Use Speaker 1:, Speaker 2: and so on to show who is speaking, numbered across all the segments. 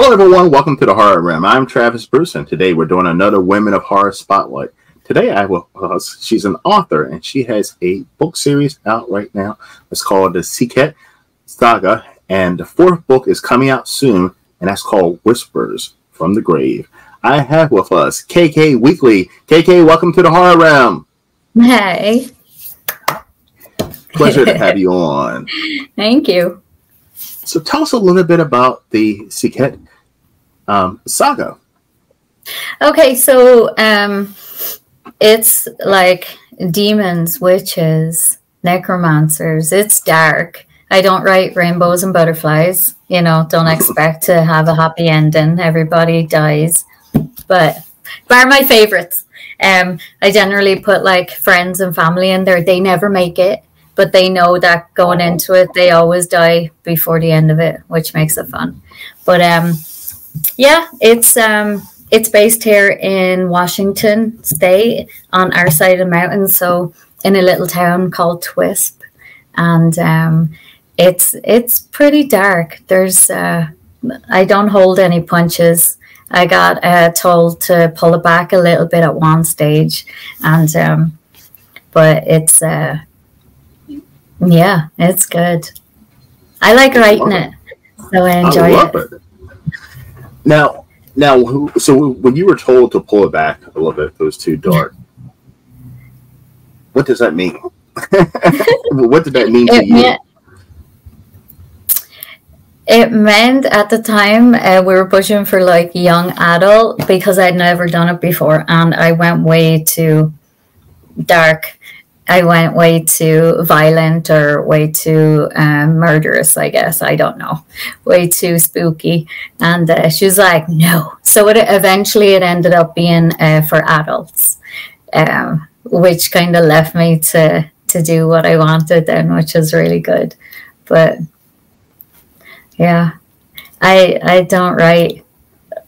Speaker 1: Hello, everyone. Welcome to the Horror Realm. I'm Travis Bruce, and today we're doing another Women of Horror Spotlight. Today, I will. Uh, she's an author, and she has a book series out right now. It's called the Sekhet Saga, and the fourth book is coming out soon, and that's called Whispers from the Grave. I have with us KK Weakley. KK, welcome to the Horror Realm.
Speaker 2: Hey.
Speaker 1: Pleasure to have you on.
Speaker 2: Thank you.
Speaker 1: So tell us a little bit about the Sekhet um, saga.
Speaker 2: Okay, so um, it's like demons, witches, necromancers. It's dark. I don't write rainbows and butterflies. You know, don't expect to have a happy ending. Everybody dies, but bar my favorites. Um, I generally put like friends and family in there. They never make it but they know that going into it, they always die before the end of it, which makes it fun. But um, yeah, it's um, it's based here in Washington State on our side of the mountain, so in a little town called Twisp, and um, it's it's pretty dark. There's uh, I don't hold any punches. I got uh, told to pull it back a little bit at one stage, and um, but it's uh, yeah, it's good. I like writing I it, so I enjoy I it. it.
Speaker 1: Now, now, so when you were told to pull it back a little bit, it was too dark. what does that mean? what did that mean to you? Meant,
Speaker 2: it meant at the time uh, we were pushing for like young adult because I'd never done it before, and I went way too dark I went way too violent or way too um, murderous, I guess. I don't know. Way too spooky. And uh, she was like, no. So it, eventually it ended up being uh, for adults, um, which kind of left me to, to do what I wanted then, which was really good. But yeah, I, I don't write.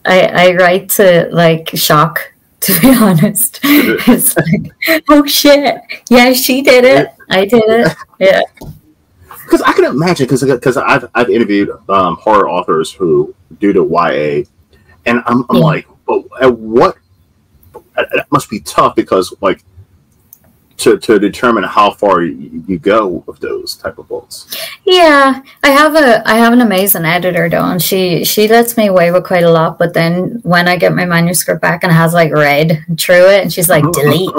Speaker 2: I, I write to like shock to be honest. it's like, oh shit, yeah, she did it. I did it. Yeah.
Speaker 1: Because I can imagine, because because I've I've interviewed um, horror authors who do the YA, and I'm, I'm yeah. like, but at what? It must be tough because like to, to determine how far you, you, go with those type of books.
Speaker 2: Yeah, I have a I have an amazing editor though, and she she lets me away with quite a lot. But then when I get my manuscript back and it has like red through it, and she's like delete,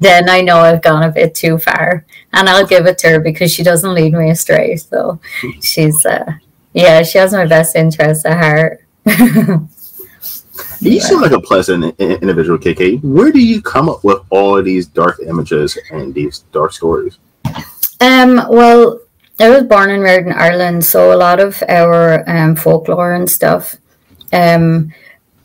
Speaker 2: then I know I've gone a bit too far, and I'll give it to her because she doesn't lead me astray. So she's uh yeah, she has my best interests at heart.
Speaker 1: You seem like a pleasant individual, KK. Where do you come up with all of these dark images and these dark stories?
Speaker 2: Um, well, I was born and reared in Ireland, so a lot of our um, folklore and stuff. Um,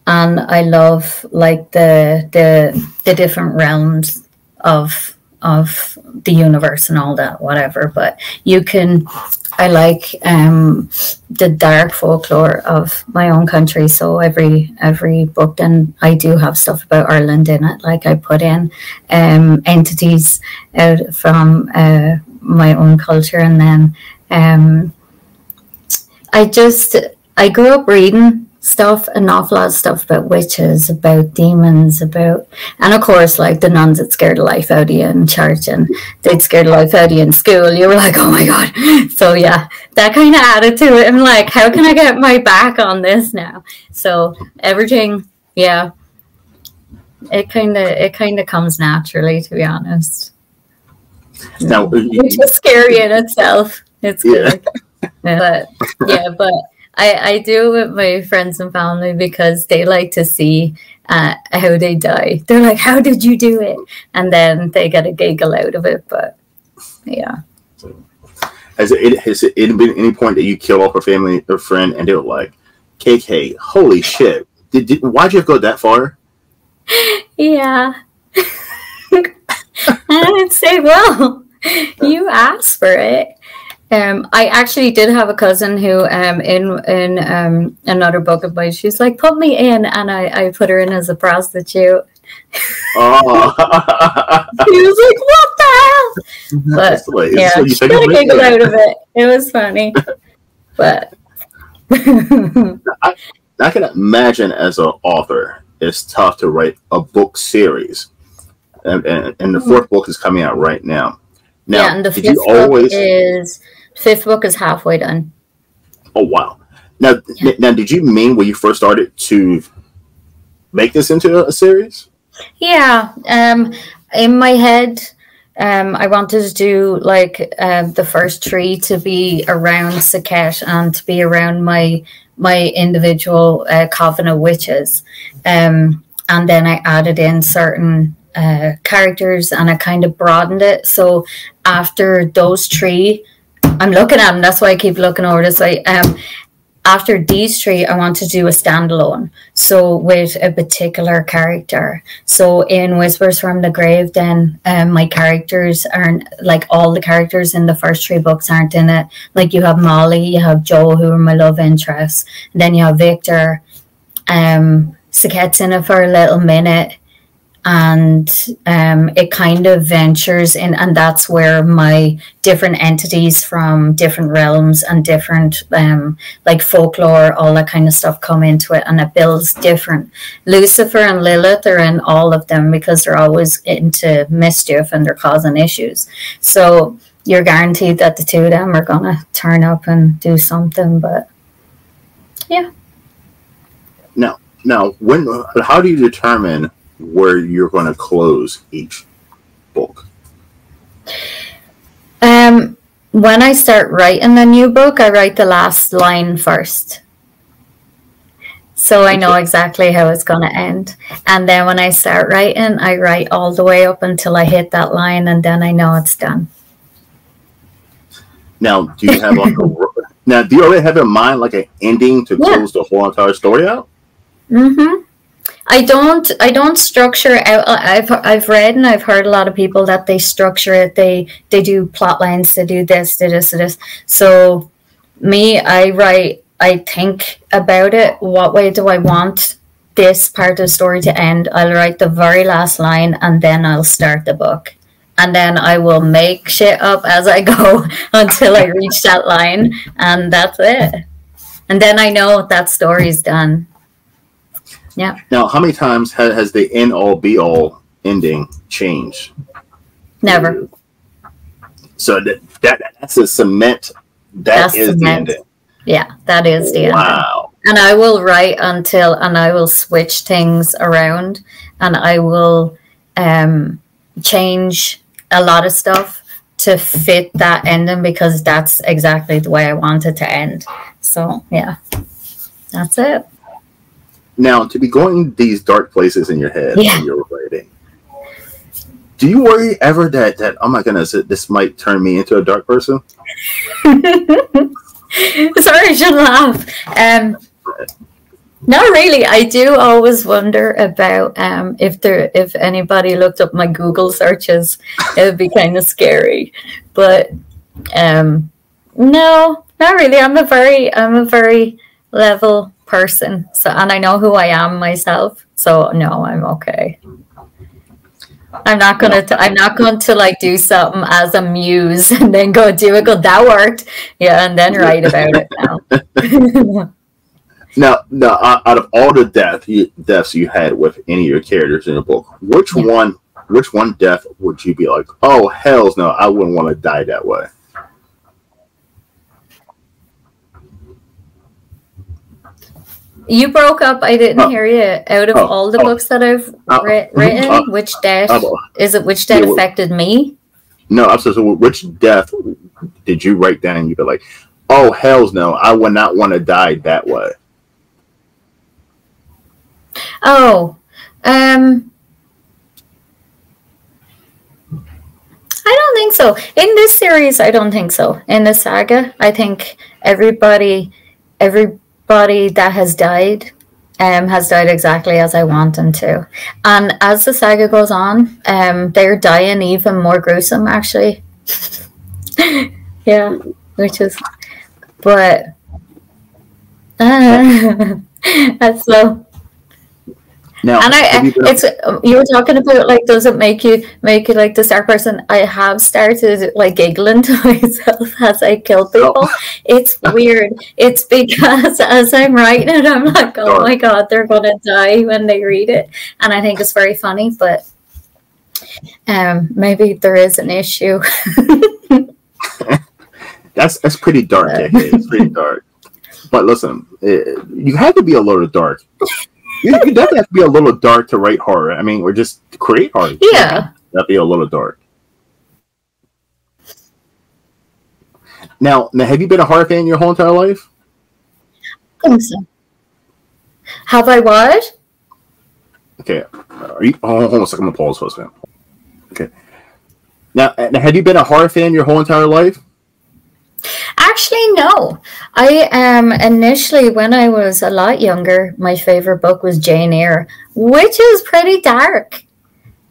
Speaker 2: and I love like the the the different realms of of the universe and all that, whatever. But you can I like um, the dark folklore of my own country. So every every book, then I do have stuff about Ireland in it. Like I put in um, entities out from uh, my own culture, and then um, I just I grew up reading stuff, an awful lot of stuff about witches, about demons, about, and of course, like the nuns that scared the life out of you in church and they'd scared the life out of you in school. You were like, oh my God. So, yeah, that kind of added to it. I'm like, how can I get my back on this now? So, everything, yeah, it kind of, it kind of comes naturally, to be honest. Now, which is scary in itself. It's good. Yeah. but, yeah, but I, I do with my friends and family because they like to see uh, how they die. They're like, "How did you do it?" And then they get a giggle out of it. But yeah.
Speaker 1: Has it has it been any point that you kill off a family or friend and they're like, "KK, holy shit! Did, did why'd you have to go that far?"
Speaker 2: Yeah. I would say, well, you asked for it. Um, I actually did have a cousin who, um, in in um, another book of mine, she's like, "Put me in," and I, I put her in as a prostitute. Oh. he was like, "What the hell?" But like, yeah, so she got a giggle out of it. It was funny, but.
Speaker 1: I, I can imagine as an author, it's tough to write a book series, and, and, and the
Speaker 2: Hmm.
Speaker 1: fourth book is coming out right now. Now,
Speaker 2: yeah, and the fifth
Speaker 1: you always?
Speaker 2: is fifth book is halfway done.
Speaker 1: oh wow! Now,
Speaker 2: Yeah.
Speaker 1: now, did you mean when you first started to make this into a series?
Speaker 2: Yeah, um, in my head, um, I wanted to do like um, the first tree to be around Sekhet and to be around my my individual uh, coven of witches, um, and then I added in certain uh, characters and I kind of broadened it. So after those three, I'm looking at them. That's why I keep looking over this way. Um, after these three, I want to do a standalone. So with a particular character. So in Whispers from the Grave, then um, my characters aren't like all the characters in the first three books aren't in it. Like you have Molly, you have Joe, who are my love interests, then you have Victor. Um, Sekhet's in it for a little minute, and um, it kind of ventures in, and that's where my different entities from different realms and different um, like folklore, all that kind of stuff come into it, and it builds different. Lucifer and Lilith are in all of them because they're always into mischief and they're causing issues. So you're guaranteed that the two of them are gonna turn up and do something. But yeah.
Speaker 1: Now Now, when? How do you determine where you're going to close each book?
Speaker 2: um, when I start writing a new book, I write the last line first. So I know exactly how it's going to end. And then when I start writing, I write all the way up until I hit that line, and then I know it's done.
Speaker 1: Now, do you have like a now? Do you already have in mind like an ending to
Speaker 2: Yeah.
Speaker 1: close the whole entire story out?
Speaker 2: Mm-hmm. I don't. I don't structure out. I've I've read and I've heard a lot of people that they structure it. They they do plot lines. They do this. They this. They this. So me, I write. I think about it. What way do I want this part of the story to end? I'll write the very last line and then I'll start the book. And then I will make shit up as I go until I reach that line, and that's it. And then I know that story's done.
Speaker 1: Now, how many times has, has the end all be all ending changed?
Speaker 2: Never.
Speaker 1: So that, that that's a cement. That
Speaker 2: That's
Speaker 1: is the ending.
Speaker 2: Yeah, that is the ending.
Speaker 1: Wow.
Speaker 2: And I will write until, and I will switch things around, and I will um, change a lot of stuff to fit that ending because that's exactly the way I want it to end. So yeah, that's it.
Speaker 1: Now, to be going these dark places in your head
Speaker 2: Yeah.
Speaker 1: when you're writing, do you worry ever that that oh my goodness, this might turn me into a dark person?
Speaker 2: Sorry, I should laugh. Um, not really. I do always wonder about um, if there, if anybody looked up my Google searches, it would be kind of scary. But um, no, not really. I'm a very, I'm a very level person. So, and I know who I am myself. So no, I'm okay. I'm not gonna. T- I'm not going to like do something as a muse and then go do it. Go that worked, yeah, and then write about it now.
Speaker 1: Now, now, out of all the death you, deaths you had with any of your characters in the book, which
Speaker 2: Yeah.
Speaker 1: one, which one death would you be like, oh hell's no, I wouldn't want to die that way?
Speaker 2: You broke up. I didn't
Speaker 1: Oh.
Speaker 2: hear you. Out of
Speaker 1: Oh,
Speaker 2: all the
Speaker 1: oh.
Speaker 2: books that I've
Speaker 1: mhm,
Speaker 2: written, which death is it? Which death
Speaker 1: yeah,
Speaker 2: affected me?
Speaker 1: No, I'm so which death did you write down and you'd be like, oh hell's no, I would not want to die that way?
Speaker 2: Oh, um, I don't think so. In this series, I don't think so. In the saga, I think everybody, everybody that has died, um, has died exactly as I want them to. And as the saga goes on, um, they're dying even more gruesome, actually. yeah, which is, but uh, that's so. Now, and I, it's you were talking about like, does it make you make you like the star person? I have started like giggling to myself as I kill oh. people. Oh. It's weird. It's because as I'm writing it, I'm like, oh my god, they're gonna die when they read it, and I think it's very funny. But um, maybe there is an issue.
Speaker 1: that's that's pretty dark. it's pretty dark. But listen, it, eh, you have to be a little dark you, you definitely have to be a little dark to write horror. I mean, or just create horror.
Speaker 2: Yeah,
Speaker 1: that'd be a little dark. Now, now, have you been a horror fan your whole entire life?
Speaker 2: I think so. Have I what?
Speaker 1: Okay, are you? Hold on a second. I'm gonna pause for a second. Okay. Now, now, have you been a horror fan your whole entire life?
Speaker 2: Actually, no. I um initially when I was a lot younger, my favorite book was Jane Eyre, which is pretty dark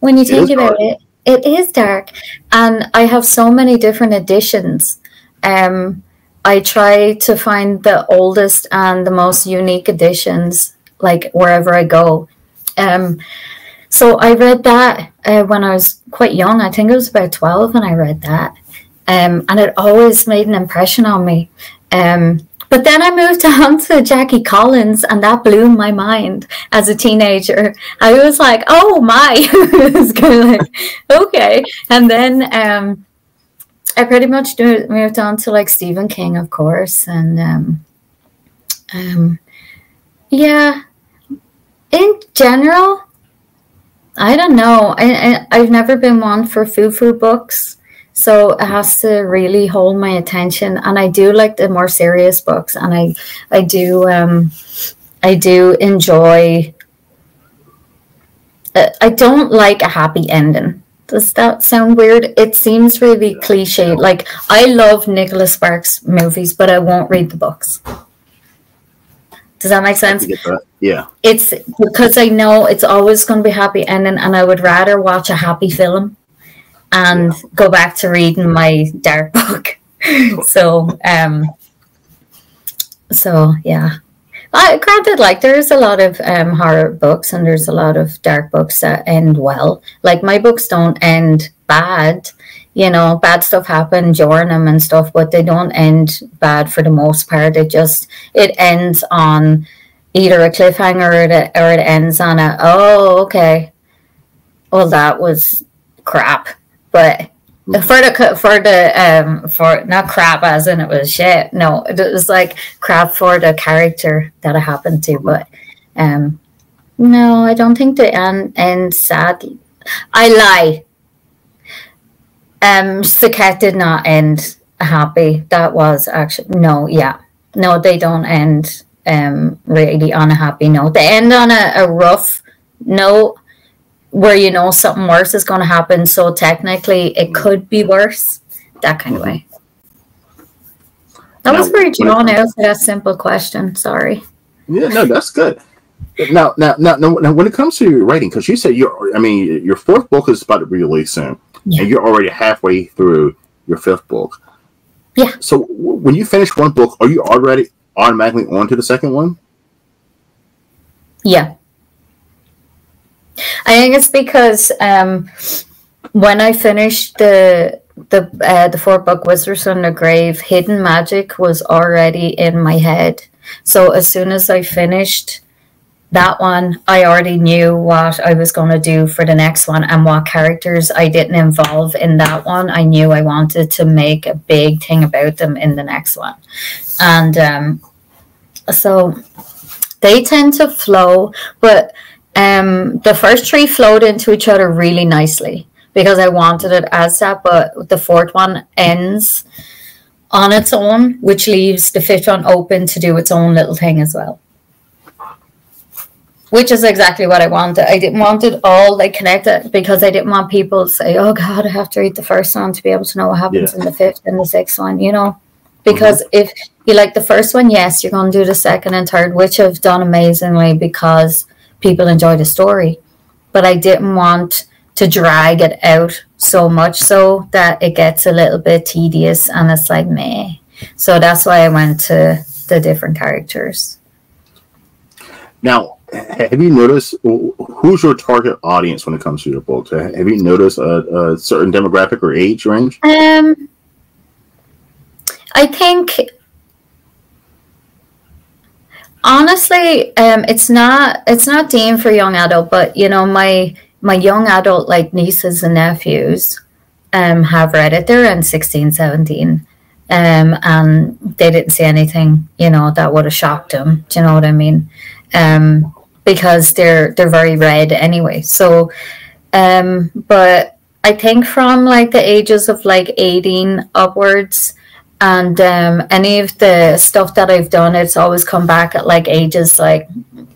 Speaker 2: when you it think about dark. it. It is dark, and I have so many different editions. Um, I try to find the oldest and the most unique editions, like wherever I go. Um, so I read that uh, when I was quite young. I think it was about twelve, and I read that um, and it always made an impression on me. Um, but then I moved on to Jackie Collins, and that blew my mind as a teenager. I was like, "Oh my!" was kind of like, "Okay." And then um, I pretty much moved on to like Stephen King, of course, and um, um, yeah. In general, I don't know. I, I I've never been one for foo foo books. So it has to really hold my attention. And I do like the more serious books and I I do um I do enjoy uh, I don't like a happy ending. Does that sound weird? It seems really cliche. Like I love Nicholas Sparks movies, but I won't read the books. Does that make sense?
Speaker 1: That. Yeah.
Speaker 2: It's because I know it's always going to be happy ending, and I would rather watch a happy film and yeah. go back to reading my dark book. so, um, so yeah. I granted, like there's a lot of um, horror books and there's a lot of dark books that end well. Like my books don't end bad, you know, bad stuff happens during them and stuff, but they don't end bad for the most part. It just it ends on either a cliffhanger or it, or it ends on a oh okay, well that was crap but for the for the um for not crap as in it was shit. No, it was like crap for the character that it happened to. But um, no, I don't think the end ends sad. I lie. Um, Sekhet did not end happy. That was actually no, yeah, no, they don't end um really on a happy note. They end on a, a rough note where you know something worse is going to happen. So technically, it mm-hmm. could be worse. That kind of mm-hmm. way. That now, was very drawn out for that simple question. Sorry.
Speaker 1: Yeah, no, that's good. Now, now, now, now, when it comes to your writing, because you said you're, I mean, your fourth book is about to be released soon, yeah. and you're already halfway through your fifth book.
Speaker 2: Yeah.
Speaker 1: So when you finish one book, are you already automatically on to the second one?
Speaker 2: Yeah. I think it's because um, when I finished the the uh, the fourth book, Whispers on the Grave, Hidden Magic was already in my head. So as soon as I finished that one, I already knew what I was going to do for the next one and what characters I didn't involve in that one. I knew I wanted to make a big thing about them in the next one. And um, so they tend to flow, but um, the first three flowed into each other really nicely because I wanted it as that, but the fourth one ends on its own, which leaves the fifth one open to do its own little thing as well. Which is exactly what I wanted. I didn't want it all like connected because I didn't want people to say, "Oh God, I have to read the first one to be able to know what happens yeah. in the fifth and the sixth one." You know, because mm-hmm. if you like the first one, yes, you're going to do the second and third, which have done amazingly because people enjoy the story. But I didn't want to drag it out so much so that it gets a little bit tedious and it's like meh. So that's why I went to the different characters.
Speaker 1: Now, have you noticed who's your target audience when it comes to your books? Have you noticed a, a certain demographic or age range?
Speaker 2: Um, I think honestly, um, it's not it's not deemed for young adult, but you know, my my young adult like nieces and nephews um have read it. They're in 16, 17. Um, and they didn't see anything, you know, that would have shocked them. Do you know what I mean? Um, because they're they're very red anyway. So, um, but I think from like the ages of like 18 upwards, and um, any of the stuff that I've done, it's always come back at like ages like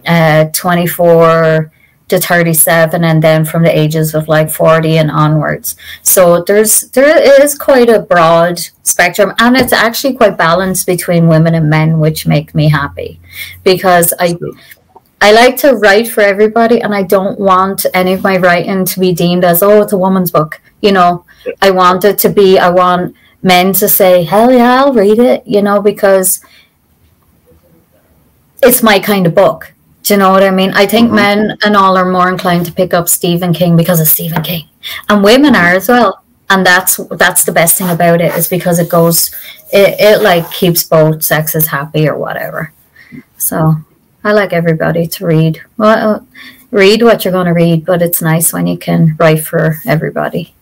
Speaker 2: uh, 24 to 37 and then from the ages of like 40 and onwards. So there's there is quite a broad spectrum and it's actually quite balanced between women and men which make me happy. Because i i like to write for everybody and i don't want any of my writing to be deemed as oh it's a woman's book you know? I want it to be i want men to say, hell yeah, I'll read it, you know, because it's my kind of book. Do you know what I mean? I think mm-hmm. men and all are more inclined to pick up Stephen King because of Stephen King, and women are as well. And that's that's the best thing about it is because it goes, it, it like keeps both sexes happy or whatever. So I like everybody to read. Well, read what you're going to read, but it's nice when you can write for everybody.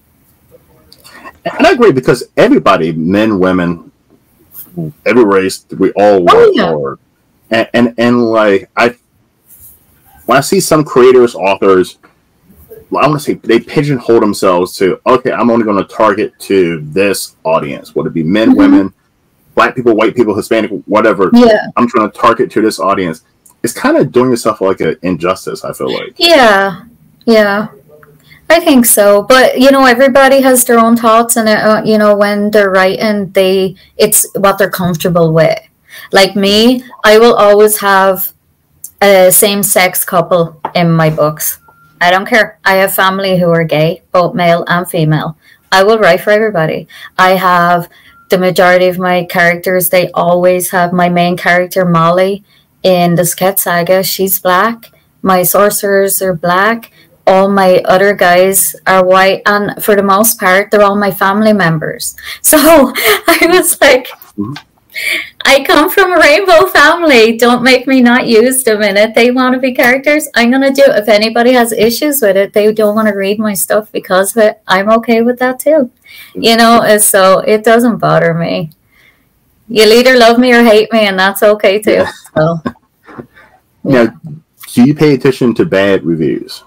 Speaker 1: And I agree because everybody, men, women, every race, we all work oh, yeah. hard. And, and and like I, when I see some creators, authors, I want to say they pigeonhole themselves to okay, I'm only going to target to this audience. Would it be men, mm-hmm. women, black people, white people, Hispanic, whatever?
Speaker 2: Yeah,
Speaker 1: I'm trying to target to this audience. It's kind of doing yourself like an injustice. I feel like.
Speaker 2: Yeah, yeah. I think so, but you know, everybody has their own thoughts, and uh, you know, when they're writing, they it's what they're comfortable with. Like me, I will always have a same-sex couple in my books. I don't care. I have family who are gay, both male and female. I will write for everybody. I have the majority of my characters. They always have my main character Molly in the Sekhet Saga. She's black. My sorcerers are black all my other guys are white and for the most part they're all my family members. So i was like mm-hmm. i come from a rainbow family. Don't make me not use them in it. They want to be characters. I'm going to do it. If anybody has issues with it they don't want to read my stuff because of it. I'm okay with that too. Mm-hmm. You know uh, so it doesn't bother me. You'll either love me or hate me and that's okay too. So
Speaker 1: now do you pay attention to bad reviews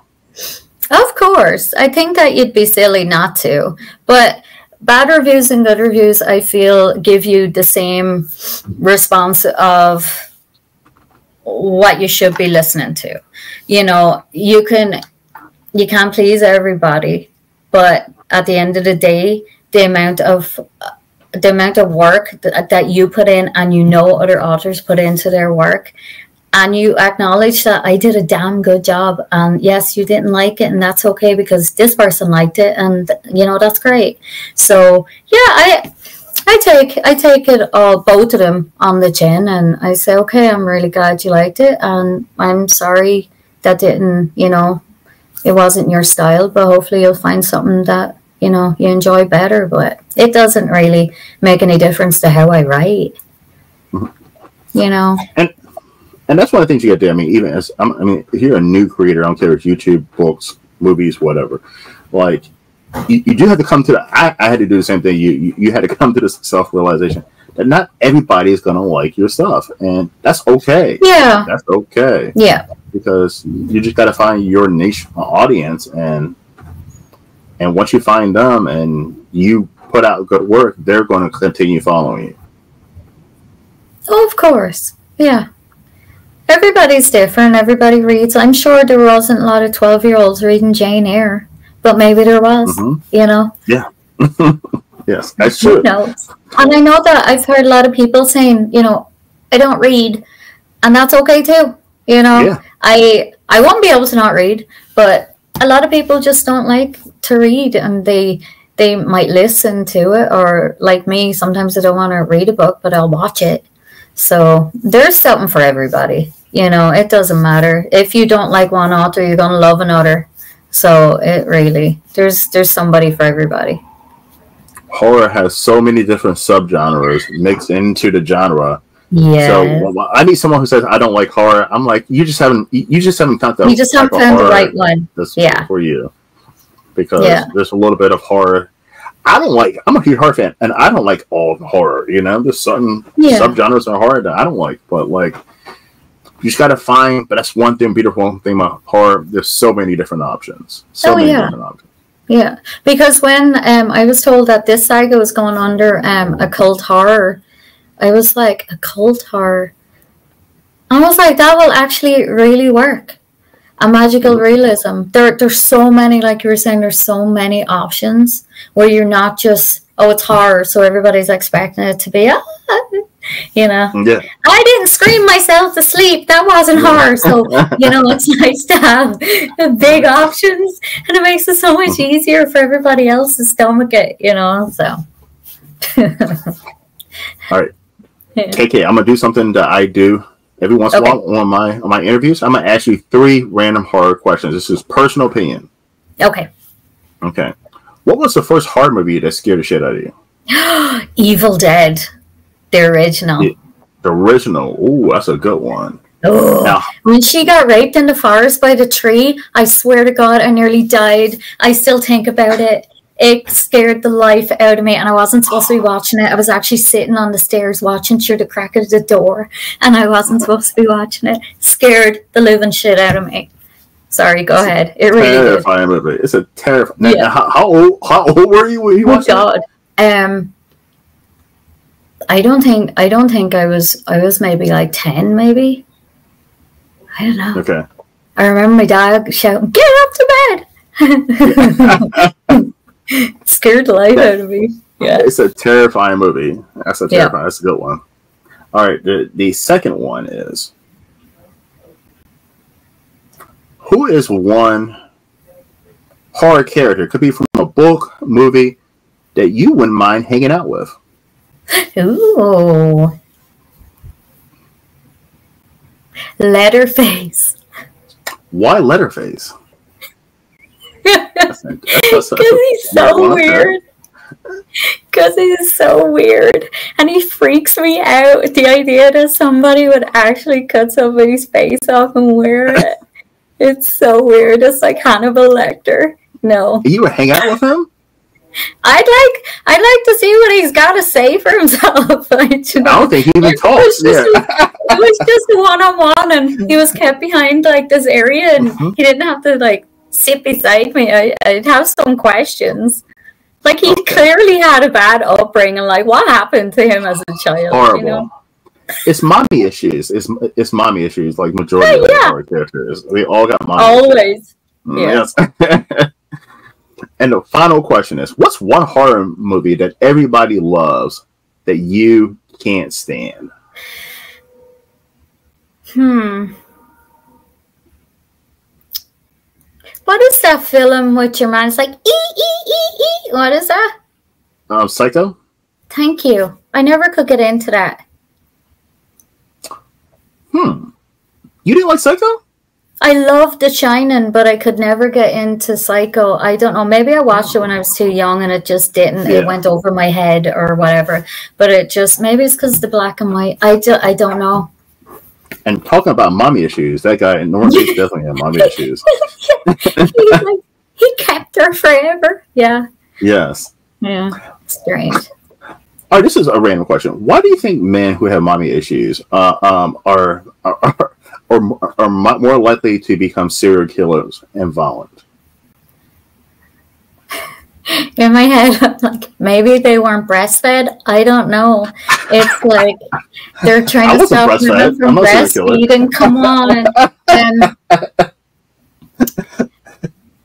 Speaker 2: of course. I think that you'd be silly not to. But bad reviews and good reviews, I feel, give you the same response of what you should be listening to. You know, you can you can't please everybody, but at the end of the day, the amount of the amount of work that, that you put in and you know other authors put into their work and you acknowledge that I did a damn good job. And yes, you didn't like it, and that's okay because this person liked it, and you know that's great. So yeah, I I take I take it all both of them on the chin, and I say, okay, I'm really glad you liked it, and I'm sorry that didn't you know it wasn't your style, but hopefully you'll find something that you know you enjoy better. But it doesn't really make any difference to how I write. Mm-hmm. You know.
Speaker 1: And and that's one of the things you get there. I mean, even as I'm, i mean, if you're a new creator, I don't care if it's YouTube, books, movies, whatever. Like, you, you do have to come to the. I, I had to do the same thing. You you, you had to come to the self realization that not everybody is going to like your stuff, and that's okay.
Speaker 2: Yeah,
Speaker 1: that's okay.
Speaker 2: Yeah,
Speaker 1: because you just got to find your niche audience, and and once you find them, and you put out good work, they're going to continue following you.
Speaker 2: Oh, of course. Yeah. Everybody's different. Everybody reads. I'm sure there wasn't a lot of 12 year olds reading Jane Eyre, but maybe there was, mm-hmm. you know?
Speaker 1: Yeah. yes, that's true. Who knows?
Speaker 2: And I know that I've heard a lot of people saying, you know, I don't read, and that's okay too. You know, yeah. I I won't be able to not read, but a lot of people just don't like to read, and they they might listen to it, or like me, sometimes I don't want to read a book, but I'll watch it. So there's something for everybody You know, it doesn't matter. If you don't like one author, you're gonna love another. So it really there's there's somebody for everybody.
Speaker 1: Horror has so many different subgenres mixed into the genre.
Speaker 2: Yeah.
Speaker 1: So I need someone who says I don't like horror. I'm like, you just haven't you just haven't found the
Speaker 2: you just haven't found the right one.
Speaker 1: That's
Speaker 2: Yeah.
Speaker 1: for you because
Speaker 2: Yeah.
Speaker 1: there's a little bit of horror. I don't like. I'm a huge horror fan, and I don't like all of the horror. You know, there's certain
Speaker 2: Yeah.
Speaker 1: subgenres of horror that I don't like, but like you just got to find. But that's one thing, beautiful thing about horror. There's so many different options. So
Speaker 2: Oh,
Speaker 1: many
Speaker 2: yeah.
Speaker 1: different options.
Speaker 2: Yeah, because when um, I was told that this saga was going under um, a cult horror, I was like, a cult horror. I was like, that will actually really work. A magical realism. There, there's so many, like you were saying, there's so many options where you're not just, oh, it's horror, so everybody's expecting it to be, ah, you know.
Speaker 1: Yeah,
Speaker 2: I didn't scream myself to sleep. That wasn't horror. So, you know, it's nice to have big options and it makes it so much easier for everybody else to stomach it, you know. So,
Speaker 1: All right.
Speaker 2: Yeah.
Speaker 1: KK, I'm gonna do something that I do every once in a while on my on my interviews. I'm gonna ask you three random horror questions. This is personal opinion.
Speaker 2: Okay.
Speaker 1: Okay. What was the first horror movie that scared the shit out of you?
Speaker 2: Evil Dead, the original.
Speaker 1: Yeah. The original. Ooh, that's a good one.
Speaker 2: Oh.
Speaker 1: Now,
Speaker 2: When she got raped in the forest by the tree, I swear to God, I nearly died. I still think about it. It scared the life out of me, and I wasn't supposed to be watching it. I was actually sitting on the stairs watching through the crack of the door, and I wasn't supposed to be watching it. Scared the living shit out of me. Sorry, go ahead. It really did.
Speaker 1: terrifying movie. It's a terrifying.
Speaker 2: Yeah.
Speaker 1: how, how old? How old were you when you
Speaker 2: Oh
Speaker 1: watched it?
Speaker 2: God. Um, I don't think I don't think I was I was maybe like ten, maybe. I don't know.
Speaker 1: Okay.
Speaker 2: I remember my dad shouting, "Get up to bed!" Scared the life out of me. Yeah.
Speaker 1: It's a terrifying movie. That's a
Speaker 2: Yeah.
Speaker 1: terrifying. That's a good one. All right. The the second one is who is one horror character? Could be from a book, movie that you wouldn't mind hanging out with.
Speaker 2: Ooh. Leatherface.
Speaker 1: Why Leatherface? That's a- that's- that's a-
Speaker 2: Because he's so weird. Because he's so weird. And he freaks me out. With the idea that somebody would actually cut somebody's face off and wear it. it's so weird. It's like Hannibal Lecter. No.
Speaker 1: You would hang out with him?
Speaker 2: I'd like I'd like to see what he's got to say for himself. you know?
Speaker 1: I don't think he even
Speaker 2: It
Speaker 1: talks.
Speaker 2: was just-
Speaker 1: Yeah.
Speaker 2: it was just one on one, and he was kept behind like this area, and
Speaker 1: Mhm.
Speaker 2: he didn't have to like sit beside me. I, I'd have some questions. Like he
Speaker 1: Okay.
Speaker 2: clearly had a bad upbringing. Like what happened to him as a child?
Speaker 1: Horrible.
Speaker 2: You know?
Speaker 1: It's mommy issues. It's it's mommy issues. Like majority
Speaker 2: Yeah,
Speaker 1: of our characters, we all got mommy. issues.
Speaker 2: Always.
Speaker 1: Mm, Yes. and the final question is: What's one horror movie that everybody loves that you can't stand?
Speaker 2: Hmm. What is that film with your man? It's like ee ee ee ee. What is that?
Speaker 1: Um, Psycho.
Speaker 2: Thank you. I never could get into that.
Speaker 1: Hmm. You didn't like Psycho?
Speaker 2: I loved The Shining, but I could never get into Psycho. I don't know. Maybe I watched it when I was too young and it just didn't.
Speaker 1: Yeah.
Speaker 2: It went over my head or whatever. But it just maybe it's because the black and white. I do, I don't know.
Speaker 1: And talking about mommy issues, that guy in Northeast definitely had mommy issues.
Speaker 2: Like, he kept her forever. Yeah.
Speaker 1: Yes.
Speaker 2: Yeah. Strange.
Speaker 1: All right, this is a random question. Why do you think men who have mommy issues uh, um, are are, are, are are more likely to become serial killers and violent?
Speaker 2: In my head, I'm like, maybe they weren't breastfed. I don't know. It's like they're trying to stop women from
Speaker 1: I'm not a serial killer.
Speaker 2: breastfeeding. Come on. Um,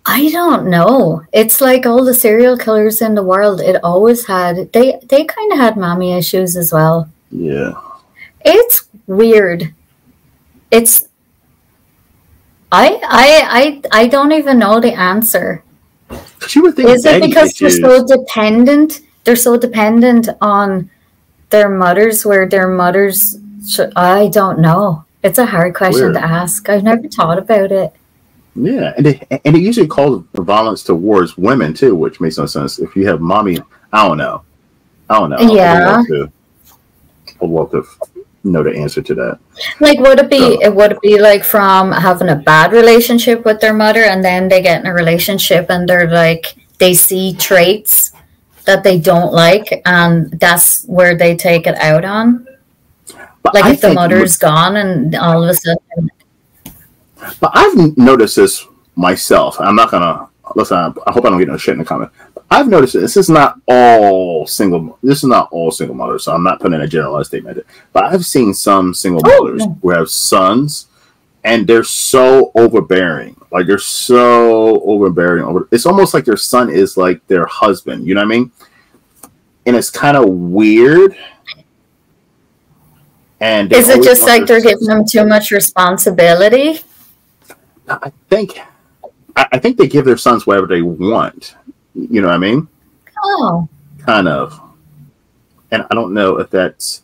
Speaker 2: I don't know. It's like all the serial killers in the world. It always had they they kind of had mommy issues as well.
Speaker 1: Yeah.
Speaker 2: It's weird. It's I I I I don't even know the answer.
Speaker 1: you would think
Speaker 2: Is it because they're so dependent? They're so dependent on their mothers, where their mothers. sh- I don't know. It's a hard question
Speaker 1: Weird.
Speaker 2: to ask. I've never thought about it.
Speaker 1: Yeah, and they, and it usually calls violence towards women too, which makes no sense. If you have mommy, I don't know, I don't know.
Speaker 2: Yeah.
Speaker 1: love to, I would love to know the answer to that.
Speaker 2: Like, would it be?
Speaker 1: So-
Speaker 2: It would it be like from having a bad relationship with their mother, and then they get in a relationship, and they're like they see traits that they don't like, and that's where they take it out on.
Speaker 1: But
Speaker 2: Like
Speaker 1: I
Speaker 2: if the mother's gone, and all of a sudden,
Speaker 1: But I've noticed this myself. I'm not gonna listen. I hope I don't get no shit in the comment. I've noticed this is not all single. This is not all single mothers. So I'm not putting in a generalized statement. But I've seen some single
Speaker 2: Oh,
Speaker 1: mothers who have sons, and they're so overbearing. Like they're so overbearing. Over. It's almost like their son is like their husband. You know what I mean? And it's kind of weird. And
Speaker 2: is it just like they're giving them too much responsibility?
Speaker 1: I think I I think they give their sons whatever they want. You know what I mean?
Speaker 2: Oh,
Speaker 1: Kind of. And I don't know if that's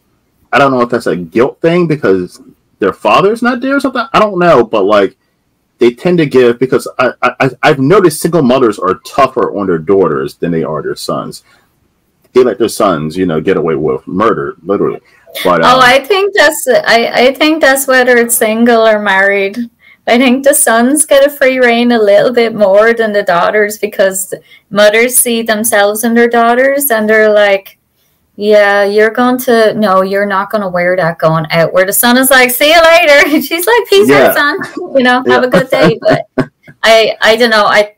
Speaker 1: I don't know if that's a guilt thing because their father's not there or something. I don't know, but like they tend to give because I, I I've noticed single mothers are tougher on their daughters than they are their sons. They let their sons, you know, get away with murder, literally. But um,
Speaker 2: oh, I think that's I I think that's whether it's single or married. I think the sons get a free reign a little bit more than the daughters because mothers see themselves in their daughters and they're like, yeah, you're going to, no, you're not going to wear that going out. Where the sun is like, see you later. She's like, peace
Speaker 1: Yeah.
Speaker 2: out, son. You know, have
Speaker 1: Yeah.
Speaker 2: a good day. But I, I don't know. I,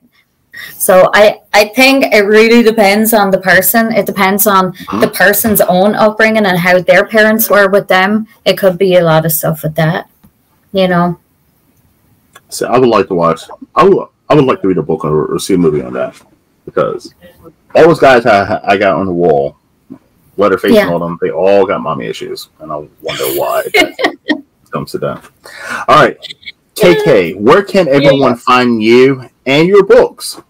Speaker 2: so I, I think it really depends on the person. It depends on uh-huh. the person's own upbringing and how their parents were with them. It could be a lot of stuff with that, you know.
Speaker 1: So I would like to watch. I would. I would like to read a book or, or see a movie on that because all those guys I, I got on the wall, Leatherface
Speaker 2: Yeah.
Speaker 1: and all them, they all got mommy issues, and I wonder why comes to that. All right, KK, where can everyone find you and your books?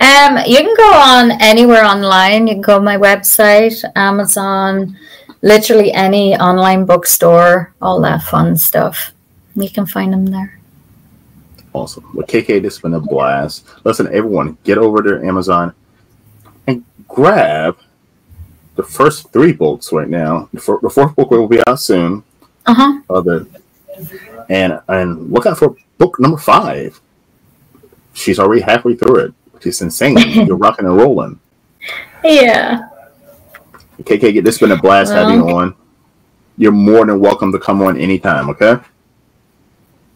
Speaker 2: Um, you can go on anywhere online. You can go on my website, Amazon, literally any online bookstore, all that fun stuff. You can find them there.
Speaker 1: Awesome. Well, KK, this has been a blast. Listen, everyone, get over to Amazon and grab the first three books right now. The, four, the fourth book will be out soon.
Speaker 2: Uh huh.
Speaker 1: other and and look out for book number five. She's already halfway through it, which is insane. You're rocking and rolling.
Speaker 2: Yeah.
Speaker 1: KK, this has been a blast having you on. You're more than welcome to come on anytime, okay?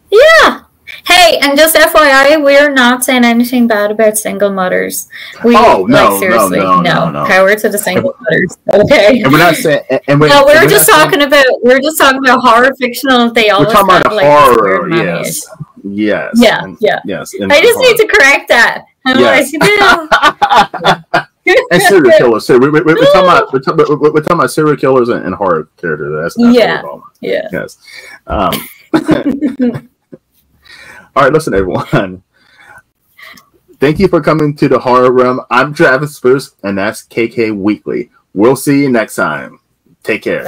Speaker 2: Yeah. Hey, and just FYI, we're not saying anything bad about single mothers. We
Speaker 1: Oh, no, no,
Speaker 2: like seriously,
Speaker 1: no, no, no.
Speaker 2: Power to the single mothers. Okay.
Speaker 1: And we're not saying and we're,
Speaker 2: No, we're just talking about we're just talking about horror fictional. They
Speaker 1: we're talking about
Speaker 2: like
Speaker 1: horror, yes. Yes.
Speaker 2: Yeah, yeah.
Speaker 1: Yes.
Speaker 2: I just need to correct that. I'm
Speaker 1: Yes. and serial killers. So we, we, we, we're, talking about, we're, talking about, we're, talking about serial killers and, and horror characters. That's, that's
Speaker 2: Yeah.
Speaker 1: what we're talking about.
Speaker 2: yeah.
Speaker 1: Yes. Um, all right, listen, everyone. Thank you for coming to the Horror Realm. I'm Travis Spruce, and that's KK Weakley. We'll see you next time. Take care.